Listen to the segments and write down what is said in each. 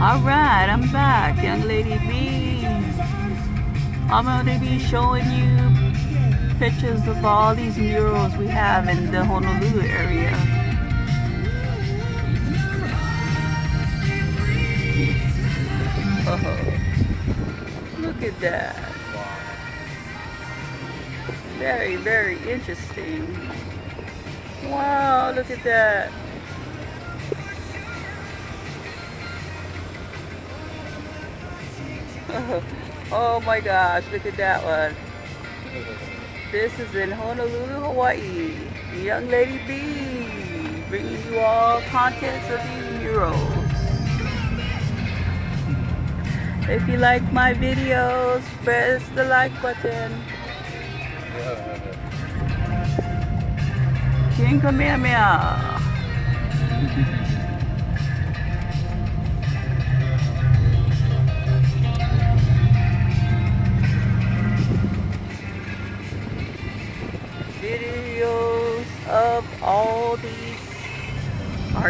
Alright, I'm back, young lady B. I'm to be showing you pictures of all these murals we have in the Honolulu area. Oh, look at that. Very, very interesting. Wow, look at that. oh my gosh, look at that one. This is in Honolulu, Hawaii. Young Lady B, bringing you all contents of these murals. If you like my videos, press the like button. King Kamehameha.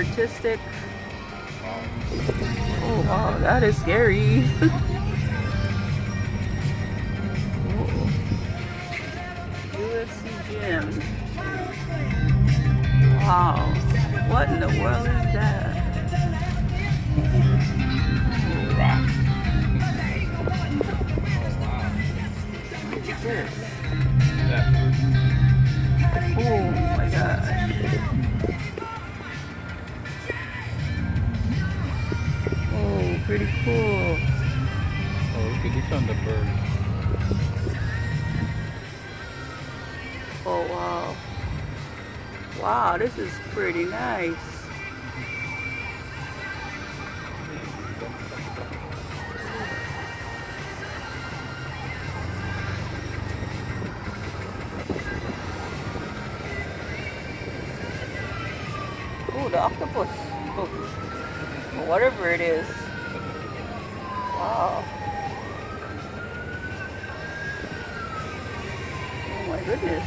Artistic. Oh wow that is scary. UFC gym. Wow what in the world is that pretty cool. Oh, look at this on the bird. Oh wow. Wow, this is pretty nice. Oh, the octopus. Oh, whatever it is. Wow. Oh my goodness.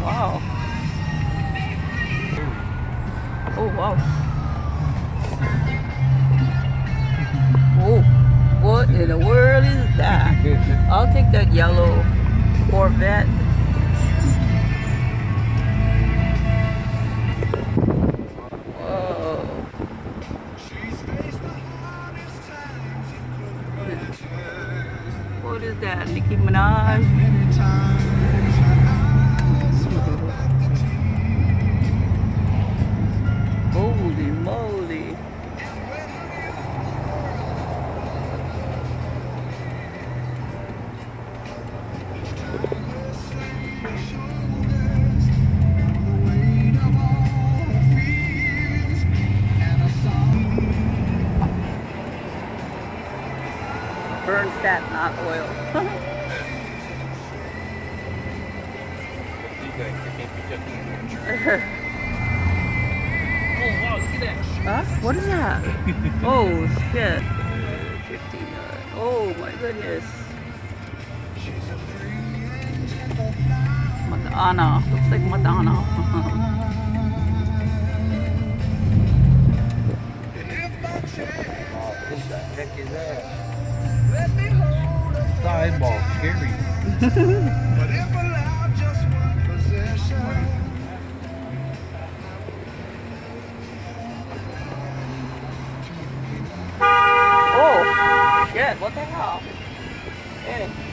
Wow. Oh wow. Oh, what in the world is that? I'll take that yellow Corvette. That? Nicki Minaj? Burn fat, not oil. Oh wow, look at that. huh? What is that? oh shit. 15. Oh my goodness. Madonna. Looks like Madonna. Sideball, scary. oh shit, what the hell? Hey.